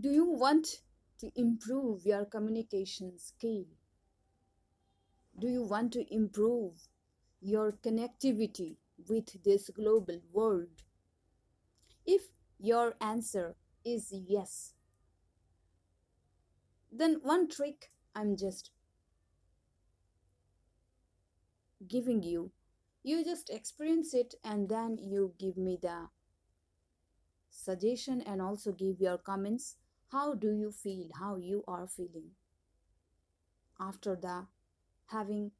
Do you want to improve your communication skill? Do you want to improve your connectivity with this global world? If your answer is yes, then one trick I'm just giving you, you just experience it and then you give me the suggestion and also give your comments. How do you feel? How you are feeling after the having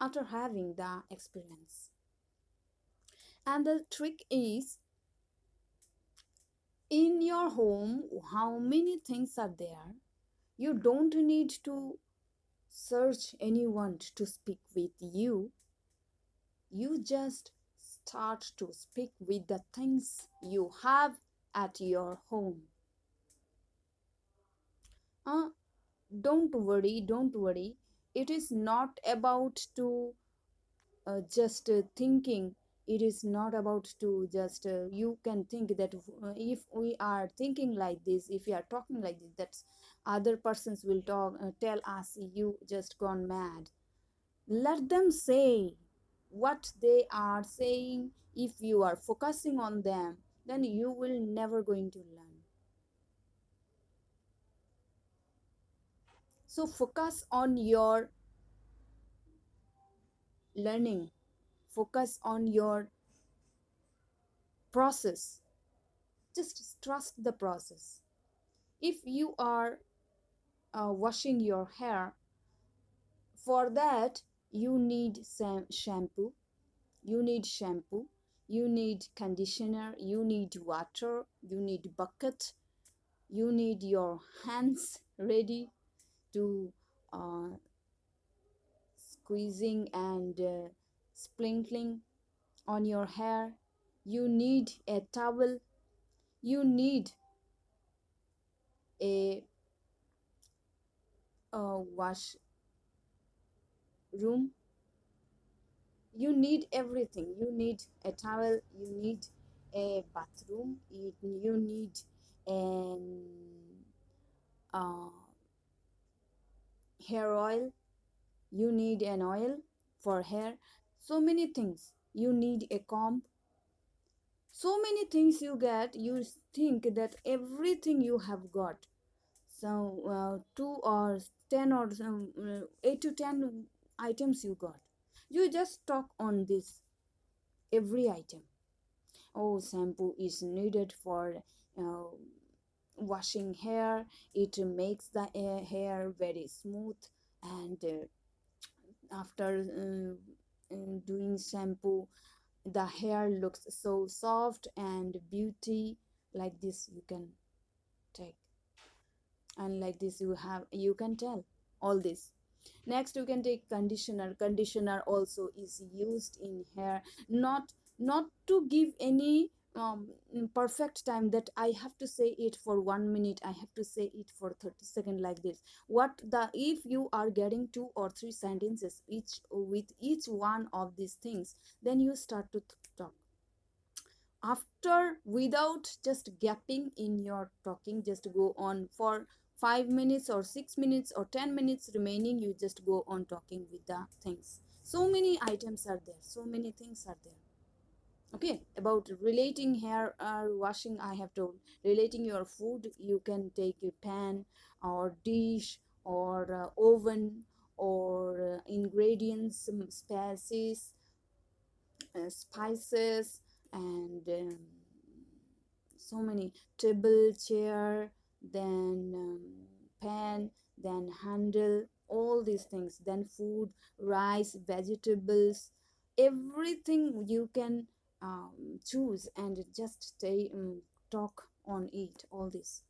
after having the experience. And the trick is in your home, how many things are there? You don't need to search anyone to speak with you. You just start to speak with the things you have at your home. Uh, don't worry, don't worry. It is not about to uh, just uh, thinking it is not about to just uh, you can think that uh, if we are thinking like this if we are talking like this that other persons will talk uh, tell us you just gone mad let them say what they are saying if you are focusing on them then you will never going to learn. So focus on your learning. Focus on your process. Just trust the process. If you are uh, washing your hair for that you need shampoo. You need shampoo you need conditioner you need water you need bucket you need your hands ready to uh, squeezing and uh, sprinkling on your hair. You need a towel. You need a, a wash room you need everything. You need a towel you need a bathroom you, you need an uh, hair oil. You need an oil for hair. So many things. You need a comb. So many things you get you think that everything you have got. So uh, two or ten or um, eight to ten items you got you just talk on this every item. Oh shampoo is needed for uh, washing hair. It makes the uh, hair very smooth. And uh, after uh, uh, doing shampoo the hair looks so soft and beauty. Like this you can take. And like this you have you can tell all this next you can take conditioner. Conditioner also is used in hair. Not not to give any um, perfect time that i have to say it for one minute i have to say it for 30 seconds like this. What the if you are getting two or three sentences each with each one of these things then you start to talk. After without just gapping in your talking just go on for 5 minutes or 6 minutes or 10 minutes remaining you just go on talking with the things. So many items are there. So many things are there. Okay about relating hair uh, washing i have told. Relating your food you can take a pan or dish or uh, oven or uh, ingredients spices uh, spices and um, so many. Table chair then um, pan then handle all these things then food rice vegetables everything you can um, choose and just stay um, talk on it all this.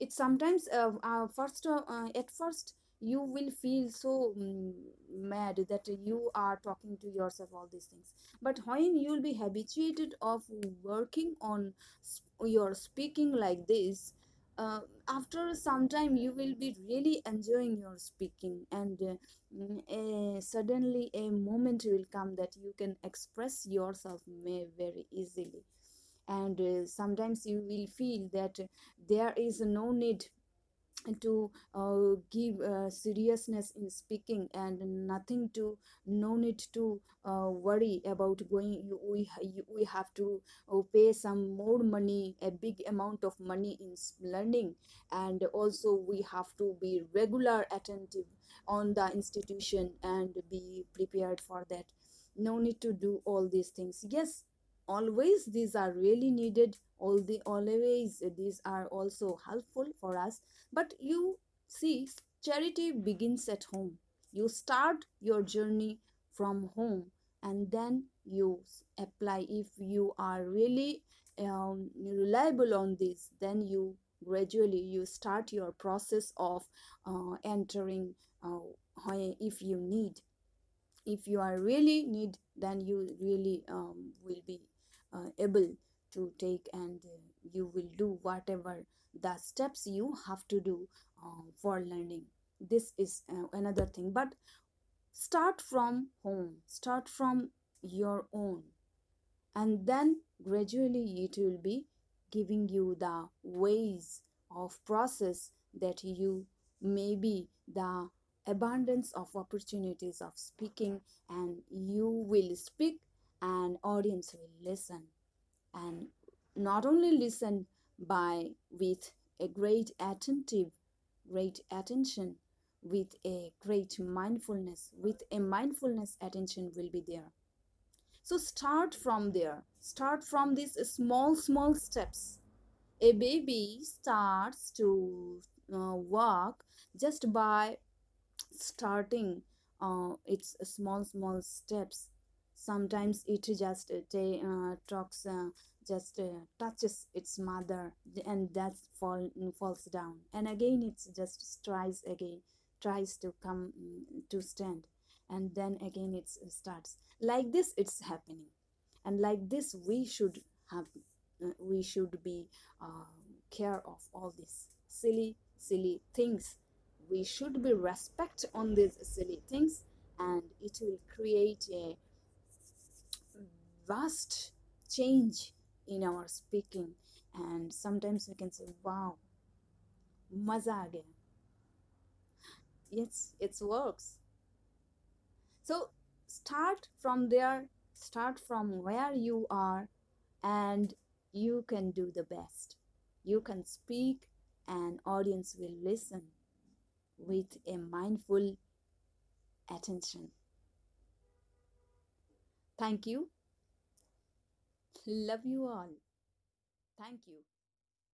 It sometimes uh, uh, first uh, uh, at first you will feel so um, mad that you are talking to yourself all these things. But when you will be habituated of working on sp- your speaking like this uh, after some time you will be really enjoying your speaking and uh, mm, a, suddenly a moment will come that you can express yourself very easily. And uh, sometimes you will feel that there is no need to uh, give uh, seriousness in speaking and nothing to no need to uh, worry about going we we have to uh, pay some more money a big amount of money in learning. And also we have to be regular attentive on the institution and be prepared for that. No need to do all these things. Yes always these are really needed all the always these are also helpful for us. But you see charity begins at home. You start your journey from home and then you apply. If you are really um, reliable on this then you gradually you start your process of uh, entering uh, if you need. If you are really need then you really um, will be uh, able to take and you will do whatever the steps you have to do uh, for learning. This is uh, another thing. But start from home. Start from your own. And then gradually it will be giving you the ways of process that you maybe the abundance of opportunities of speaking and you will speak and audience will listen and not only listen by with a great attentive great attention with a great mindfulness with a mindfulness attention will be there. So start from there. Start from these small small steps. A baby starts to uh, walk just by starting uh, its small small steps sometimes it just uh, uh, talks uh, just uh, touches its mother and that fall falls down. And again it just tries again tries to come mm, to stand. And then again it starts. Like this it's happening. And like this we should have uh, we should be uh, care of all these silly silly things. We should be respect on these silly things and it will create a vast change in our speaking. And sometimes we can say wow maza aa gaya. Yes it works. So start from there start from where you are and you can do the best. You can speak and audience will listen with a mindful attention. Thank you Love you all. Thank you.